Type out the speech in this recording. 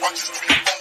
Watch this